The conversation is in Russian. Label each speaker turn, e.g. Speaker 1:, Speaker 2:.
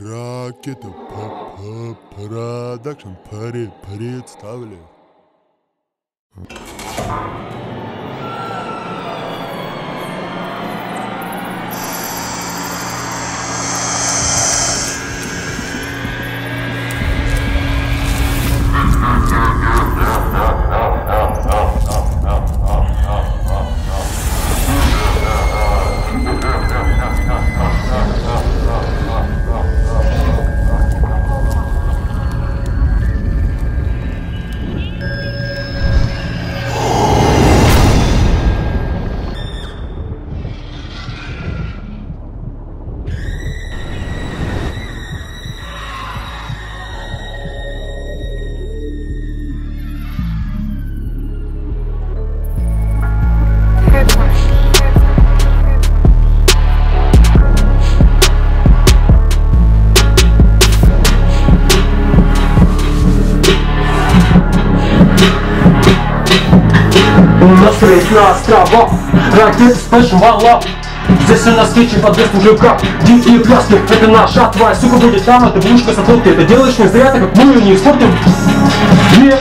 Speaker 1: Ракета Продакшн представляет.
Speaker 2: У нас рейс на островах, ракеты с большим валом Здесь у нас скетчи под без мужика Дикие пляски, это наша твоя сука будет там, это вышка с отловки Это делаешь не зря, так как мы ее не испортим. Нет